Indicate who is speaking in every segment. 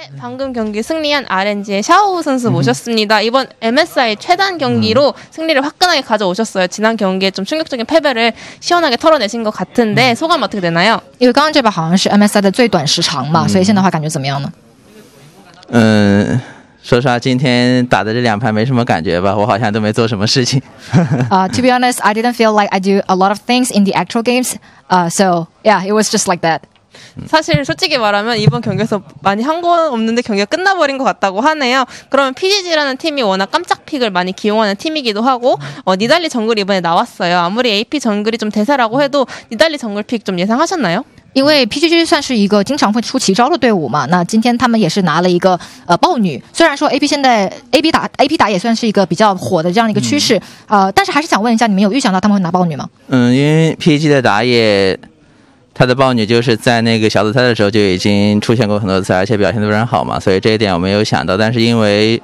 Speaker 1: 네, 방금 경기 승리한 RNG의 샤오우 선수 모셨습니다. 이번 MSI 최단 경기로 승리를 화끈하게 가져오셨어요. 지난 경기에 좀 충격적인 패배를 시원하게 털어내신 것 같은데 소감 어떻게 되나요?
Speaker 2: 因为刚刚这把好像是 MSI 的最短时长嘛，所以现在的话感觉怎么样呢？
Speaker 3: 嗯，说实话，今天打的这两盘没什么感觉吧，我好像都没做什么事情。
Speaker 2: Uh, to be honest, I didn't feel like I do a lot of things in the actual games. Uh, so yeah, it was just like that.
Speaker 1: 사실 솔직히 말하면 이번 경기에서 많이 한 건 없는데 경기가 끝나버린 것 같다고 하네요. 그러면 PGG라는 팀이 워낙 깜짝 픽을 많이 기용하는 팀이기도 하고 어, 니달리 정글이 이번에 나왔어요. 아무리 AP 정글이 좀 대세라고 해도 니달리 정글 픽 좀 예상하셨나요?
Speaker 2: 因为 PGG 算是一个经常会出奇招的队伍嘛，那今天他们也是拿了一个呃豹女。虽然说 AP 现在 AP 打 AP 打也算是一个比较火的这样的一个趋势，呃，但是还是想问一下，你们有预想到他们会拿豹女吗？
Speaker 3: 嗯，因为 PG 的打野， 他的豹女就是在那个小组赛的时候就已经出现过很多次，而且表现得非常好嘛，所以这一点我没有想到。但是因为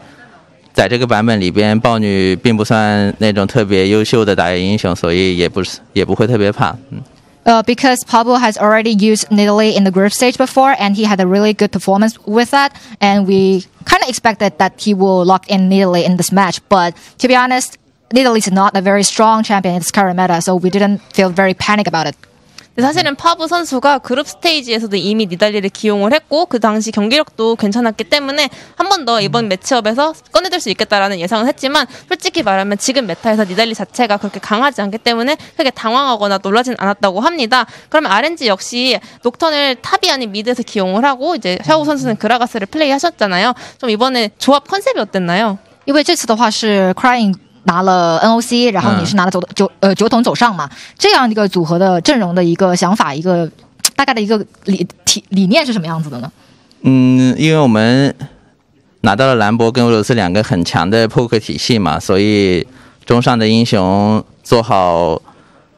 Speaker 3: 在这个版本里边，豹女并不算那种特别优秀的打野英雄，所以也不是也不会特别怕。嗯。
Speaker 2: Uh, because Pablo has already used Nidalee in the group stage before, and he had a really good performance with that. And we kind of expected that he will lock in Nidalee in this match. But to be honest, Nidalee is not a very strong champion in this current meta, so we didn't feel very panic about it.
Speaker 1: 근데 사실은 파브 선수가 그룹 스테이지에서도 이미 니달리를 기용을 했고 그 당시 경기력도 괜찮았기 때문에 한 번 더 이번 매치업에서 꺼내들 수 있겠다라는 예상을 했지만 솔직히 말하면 지금 메타에서 니달리 자체가 그렇게 강하지 않기 때문에 크게 당황하거나 놀라진 않았다고 합니다. 그러면 RNG 역시 녹턴을 탑이 아닌 미드에서 기용을 하고 이제 샤오 선수는 그라가스를 플레이하셨잖아요. 좀 이번에 조합 컨셉이 어땠나요?
Speaker 2: 因为这次的话是 Crying 拿了 NOC，然后你是拿了九九呃九桶走上嘛，这样一个组合的阵容的一个想法，一个大概的一个理体理念是什么样子的呢？
Speaker 3: 嗯，因为我们拿到了兰博跟俄罗斯两个很强的 poke 体系嘛，所以中上的英雄做好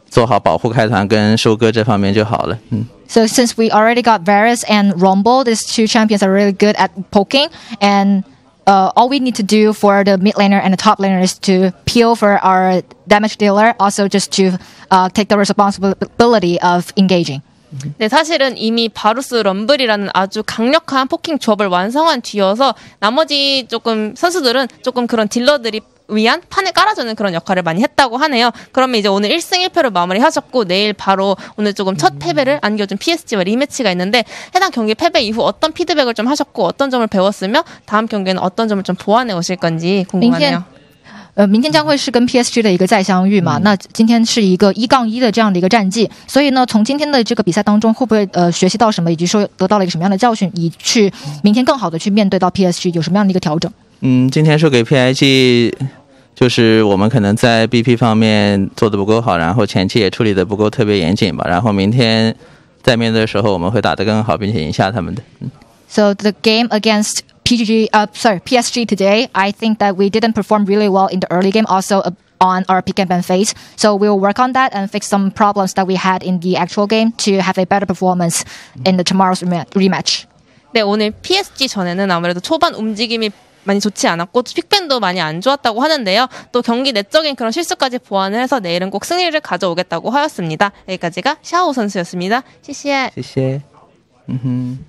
Speaker 3: 做好保护开团跟收割这方面就好了。嗯。
Speaker 2: So since we already got Varus and Rumble, these two champions are really good at poking and uh, all we need to do for the mid laner and the top laner is to peel for our damage dealer, also just to uh, take the responsibility of engaging.
Speaker 1: 네, 사실은 이미 바루스 럼블이라는 아주 강력한 포킹 조합을 완성한 뒤여서 나머지 조금 선수들은 조금 그런 딜러들이 위한 판을 깔아주는 그런 역할을 많이 했다고 하네요. 그러면 이제 오늘 1승 1패로 마무리하셨고 내일 바로 오늘 조금 첫 패배를 안겨준 PSG와 리매치가 있는데 해당 경기 패배 이후 어떤 피드백을 좀 하셨고 어떤 점을 배웠으며 다음 경기에는 어떤 점을 좀 보완해 오실 건지 궁금하네요.
Speaker 2: 呃，明天将会是跟 PSG 的一个再相遇嘛？那今天是一个一杠一的这样的一个战绩，所以呢，从今天的这个比赛当中，会不会呃学习到什么，以及说得到了一个什么样的教训，以去明天更好的去面对到 PSG 有什么样的一个调整？
Speaker 3: 嗯，今天输给 PSG， 就是我们可能在 BP 方面做的不够好，然后前期也处理的不够特别严谨吧。然后明天在面对的时候，我们会打得更好，并且赢下他们的。嗯。
Speaker 2: So the game against PGG, uh, sorry, PSG today, I think that we didn't perform really well in the early game. Also. Uh, on our pick and ban phase. So we'll work on that and fix some problems that we had in the actual game to have a better performance in the tomorrow's rematch.
Speaker 1: 네, 오늘 PSG 전에는 아무래도 초반 움직임이 많이 좋지 않았고 픽밴도 많이 안 좋았다고 하는데요. 또 경기 내적인 그런 실수까지 보완을 해서 내일은 꼭 승리를 가져오겠다고 하였습니다. 여기까지가 샤오 선수였습니다. 시시해.
Speaker 3: 음.